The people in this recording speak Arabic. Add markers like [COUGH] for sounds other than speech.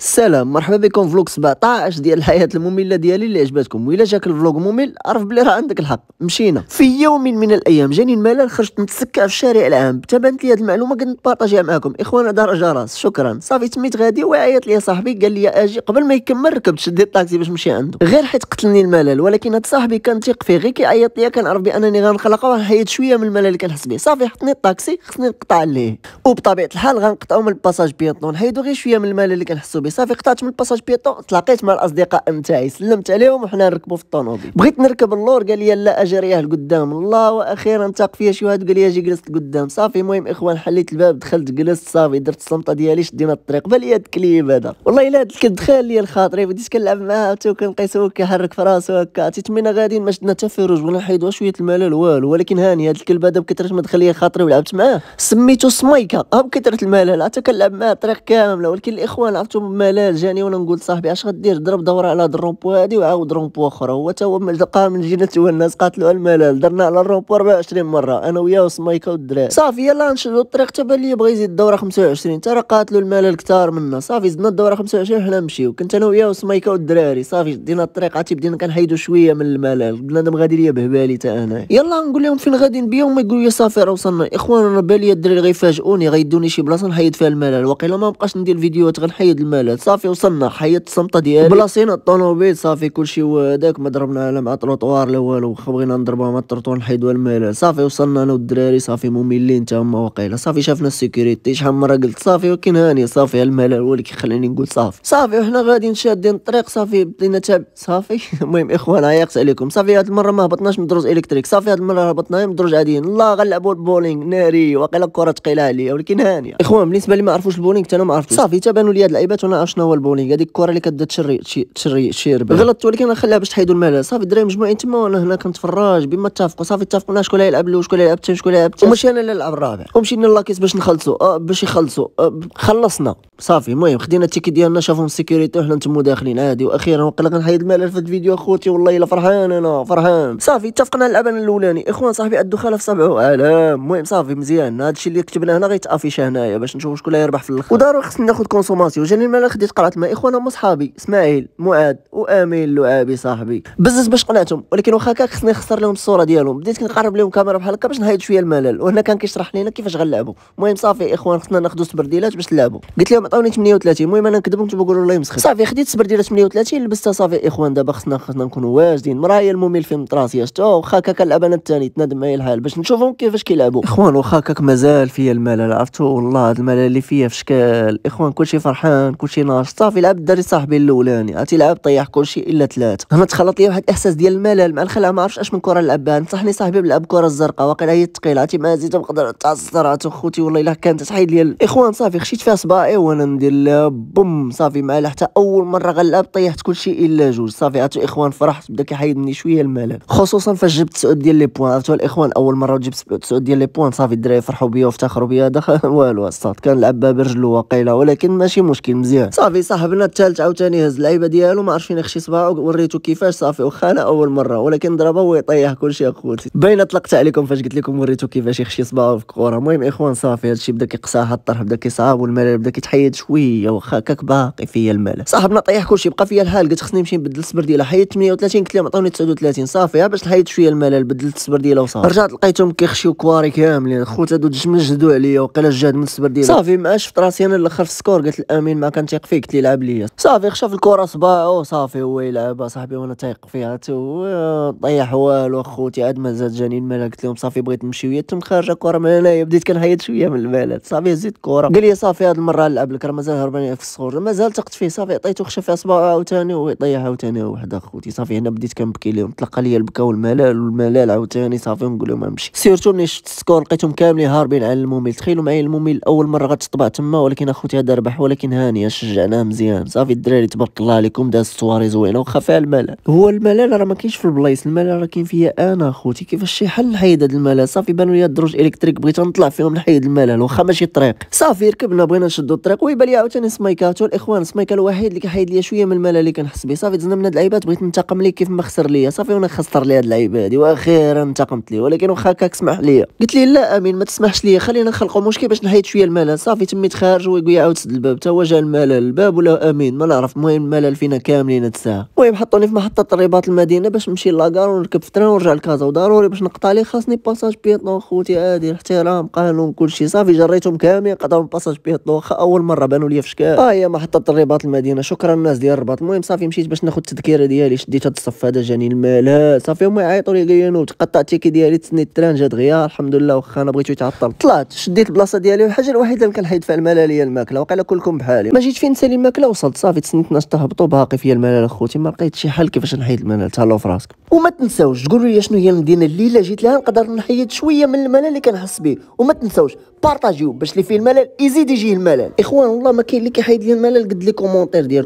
السلام مرحبا بكم فلوق 17 ديال الحياة المملة ديالي. اللي عجبتكم وإلا جاك الفلوق ممل عرف بلي راه عندك الحق. مشينا. في يوم من الأيام جاني الملل خرجت نتسكع في الشارع العام. تبانت لي هذه المعلومة قد نبارطاجيها معكم إخوانا دار جراس شكرا. صافي تميت غادي وعيط لي صاحبي. قال لي آجي قبل ما يكمل ركبت شديت الطاكسي باش نمشي عنده غير حيت قتلني الملل ولكن هاد صاحبي كان تيق فيه. غير كيعيط لي كنعرف بانني غنخلق ونحيد شوية من الملل اللي كنحس به صافي حطني الطاكسي خصني نقطع عليه. وبطبيعة الحال غنقطعو من ال passage piéton نحيدو غير شوية من الملل اللي كنحسو به صافي قطعت من ال passage piéton تلاقيت مع الأصدقاء نتاعي. سلمت عليهم وحنا نركبوا في الطوموبيل. بغيت نركب اللور قال لي لا أجي رياه لقدام الله وأخيرا تاق فيا شي واحد قال لي أجي جلست لقدام صافي المهم إخوان حليت الباب دخلت جلست صافي درت الصمتة ديالي شدينا الطريق. بالي هاد الكليب هذا. والله إلا هاد الكلب دخل لي الخاطري بديت كنلعب معاه حتى كنقيسو كيحرك في راسو هكا. عرفتي تمينا غاديين ما شدنا حتى feu rouge بغينا نحيدو شوية الملل والو. ولكن هاني هاد الكلب هذا بكثرة ما دخل لي خاطري ولعبت معاه. سميتو سمايكا ها بكثرة الملل حتى كنلعب معاه الطريق كامله ولكن الإخوان عرفتو ملل جاني وأنا نقول صاحبي اش غدير؟ ضرب دورة على هاد الرومبو هادي وعاود رومبو أخرى هو تا هو لقى من جينا تو الناس الملل درنا على الرومبو 24 مرة أنا وياه وسمايكا والدراري. صافي يلا نشدو الطريق تبان لي بغى يزيد الدورة 25 ترى قاتلوا الملل كثار منا. صافي زدنا الدورة 25 حنا نمشيو. كنت أنا وياه وسمايكا والدراري. صافي شدينا الطريق عرفتي بدينا كنحيدو شوية من الملل بنادم غادي ليا بهبالي تا أنا يلا نقول لهم فين غاديين بيا وما يقولوا لي صافي راه وصلنا. إخوان أنا بالي الدراري غيفاجئوني غيدوني شي بلاصة نحيد فيها الملل واقيلا ما بقاش ندير فيديوهات غنحيد الملل صافي وصلنا حيدت الصمتة ديالي. بلاصينا الطوموبيل صافي كلشي هذاك ما ضربنا لا مع طروطوار لا والو بغينا نضربوها مع الطروطوار نحيدوا الملل صافي وصلنا أنا والدراري صافي مملين تا هما واقيلا. صافي شافنا ال sécurité شحال مره قلت صافي ولكن هاني صافي الملل هو اللي كيخليني نقول صافي. صافي وحنا غاديين شادين الطريق صافي بدينا تاب صافي. [LAUGHS] المهم اخوان عيقت عليكم. صافي هاد المرة ما هبطناش من دروج électrique. صافي هاد المرة هبطنا من دروج عاديين. الله غنلعبوا البولينغ ناري واقيلا الكره ثقيله عليا ولكن هانيه إخوان بالنسبة لي ما عرفوش البولينغ حتى أنا ما عرفتش صافي تبانوا لي هاد اللعيبات وأنا عرفت شنو هو البولينغ؟ هذيك الكرة اللي كتبدا تشري تشري شير غلطت ولكن نخليها باش تحيدوا الملل صافي الدراري مجموعين تما وأنا هنا كنتفرج بما اتفقوا صافي اتفقنا شكون يلعب الأول شكون يلعب الثاني شكون يلعب وماشي أنا اللي نلعب الرابع ومشينا la caisse باش نخلصوا. آه باش يخلصوا. آه خلصنا. صافي المهم خدينا ال ticket ديالنا شافهم ال sécurité وحنا نتمو داخلين. عادي. وأخيرا وقيلا غنحيد الملل في الفيديو أخوتي. والله إلا فرحان أنا فرحان. صافي اتفقنا نلعب أنا الأولاني. إخوان صاحبي الدخله في صبعه عالم المهم صافي مزيان. هذا الشيء اللي كتبنا هنا غيتافيشا هنايا باش نشوف شكون اللي يربح في الآخر وضروري خصني ناخذ consommation. جاني الملل خديت قرعة ماء إخوانا هما صحابي إسماعيل معاد وآمين اللعابي صاحبي. بزز باش قنعتهم ولكن واخا هكاك خصني نخسر لهم الصورة ديالهم. بديت كنقرب لهم كاميرا بحال هكا باش نحيد شوية الملل وهنا كان كيشرح لينا كيفاش غنلعبوا. المهم صافي إخوان خصنا ناخذوا سبرديلات باش نلعبوا. قلت لهم عطوني 38 المهم أنا نكذب نتوما قولوا الله يمسخر صافي خديت سبرديلات 38 لبستها صافي إخوان دابا خصنا خصنا نكونوا واجدين. مرايا الممل في مطراسي شتو؟ واخا هكا كنلعب أنا الثاني تنادم معايا الحال باش نشوفهم كيفاش كيلعبوا. إخوان واخا هكاك مازال فيا الملل عرفتوا؟ والله هذا الملل اللي فيا في شكال. إخوان كلشي فرحان كلشي ناشط صافي لعب الدري صاحبي الأولاني. عرفتي لعب طيح كلشي إلا ثلاثة. هنا تخلط لي واحد الإحساس ديال الملل. مع الخلعه ما عرفتش أش من كرة نلعب بها نصحني صاحبي بلعب الكره الزرقاء واقيلا هي الثقيله عرفتي ما زيد نقدر تعصر خوتي والله إلا كانت تحيد لي الاخوان صافي خشيت فيها صباعي وأنا ندير بوم صافي مع حتى أول مرة غنلعب طيحت كلشي إلا جوج. صافي عرفتوا إخوان فرحت بدا كيحيدني شوية الملل. خصوصا فاش جبت تسعود ديال les points. عرفتوا الإخوان أول مرة جبت تسعود ديال les points. صافي الدراري فرحوا بيا وافتخروا بيا. دخل والو الصاد. كنلعب برجلو واقيلا ولكن ماشي مشكل مزيان. صافي صاحبنا الثالث عاوتاني هز اللعيبة ديالو ما عرفش فين يخشي صباعو وريتو كيفاش صافي واخا أنا أول مرة ولكن ضربه ويطيح كلشي اخوتي باينه طلقت عليكم فاش قلت لكم وريتو كيفاش يخشي صباعو في الكره المهم إخوان صافي هادشي بدا كيقصاح الطرح بدا كيصعب والملل بدا كيتحيد شوية واخا هكاك باقي فيا الملل. صاحبنا طيح كلشي بقى فيا الحال قلت خصني نمشي نبدل السبرديلة. حيدت 38 قلت لهم عطوني 39 صافي باش نحيد شوية الملل بدلت السبرديلة وصافي. رجعت لقيتهم كيخشيو كواري كاملين خوت هادو جمجدوا عليا وقيلا جاد من السبرديلة. صافي ما شفت راسي أنا الأخر في ال score قلت الامين ما كنتيق فيه قلت لي. لعب ليا صافي خشى الكرة صباعو صافي هو يلعب. صاحبي وأنا تايق فيها. تو طيح والو أخوتي. عاد ما زاد جاني الملل قلت لهم صافي بغيت نمشي ويا تم خارجه كره من هنايا. بديت كنحيد شوية من الملل صافي زيد كرة. قال لي صافي هاد المرة نلعب لك. راه مازال هرباني في ال score. مازال تقت فيه. صافي عطيتو خشى صباعو عاوتاني ويطيح عاوتاني. واحد أخوتي صافي هنا بديت كنبكي لهم. تلقى لي البكا والملل والملل عاوتاني. صافي ونقول لهم نمشي سيرتو ملي شفت ال score لقيتهم كاملين هاربين على الموميل. تخيلوا معايا الموميل أول مرة غتطبع تما. ولكن أخوتي هذا ربح. ولكن هانيه شجعناه مزيان صافي الدراري تبارك الله عليكم داز الصواري زوينة وخا فيها الملل. هو الملل راه ما كاينش في البلايص الملل راه كاين فيا أنا أخوتي. كيفاش شي حل نحيد هذا الملل؟ صافي بانوا لي الدروج électrique بغيت نطلع فيهم نحيد الملل واخا ماشي طريق. صافي ركبنا بغينا نشدو الطريق. ويبان لي عاوتاني سمايكاتو الإخوان سمايكا الوحيد اللي كيحيد لي شوية من الملل اللي كنحس به صافي دزنا من هاد اللعيبات بغيت ننتقم ليه كيف ما خسر ليا. صافي وأنا خسر لي هاد اللعيبه هادي وأخيرا انتقمت ليه. ولكن واخا هكاك سمح ليا. قلت لي لا أمين ما تسمحش ليا. خلينا نخلقوا مشكل باش نحيد شوية الملل. صافي تميت خارج ويقول عاود سد الباب. تا هو جا الملل. الملل الباب ولا أمين ما نعرف المهم الملل فينا كاملين هاد المهم حطوني في محطة الرباط المدينة باش نمشي la gare ونركب في ال train ونرجع لكازا. وضروري باش نقطع لي خاصني passage piéton خوتي عادي الاحترام قانون كلشي صافي جريتهم كاملين قطعوا passage piéton أول مرة بانوا لي في شكال ها هي محطة الرباط المدينة. شكرا الناس ديال الرباط. المهم صافي مشيت باش ناخذ التذكيرة ديالي. شديت هاد الصف هذا جاني الملل صافي هما يعيطوا لي قالوا لي تقطع ال ticket ديالي تسني التران جا دغيا الحمد لله واخا أنا بغيتو يتعطل. طلعت شديت البلاصة ديالي والحاجة الوحيدة اللي كنحيد فيها الملل هي الماكلة. وقيلا كلكم بحالي. ما جيت فين نسالي الماكلة؟ وصلت صافي تسنيت الناس تهبطوا باقي فيا الملل اخوتي ما لقيت شي حل كيفاش نحيد الملل تهلاو في راسك. وما تنساوش تقولوا لي شنو هي المدينة اللي إلا جيت لها نقدر نحيد شوية من الملل اللي كنحس به. وما تنساوش partagiw باش اللي فيه الملل يزيد يجيه الملل. إخوان والله ما كاين اللي كيحيد لي الملل قد لي commentaire ديالكم.